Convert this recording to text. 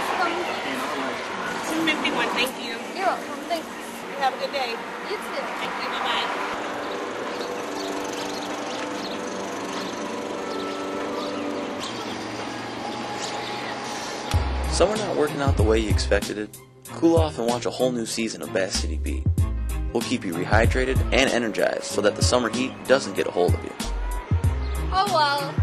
large. Two fifty one. Thank you. You're welcome. Thanks. You have a good day. You too. Thank you. Bye bye. Summer not working out the way you expected it? Cool off and watch a whole new season of Bath City Beat. We'll keep you rehydrated and energized so that the summer heat doesn't get a hold of you. Oh well.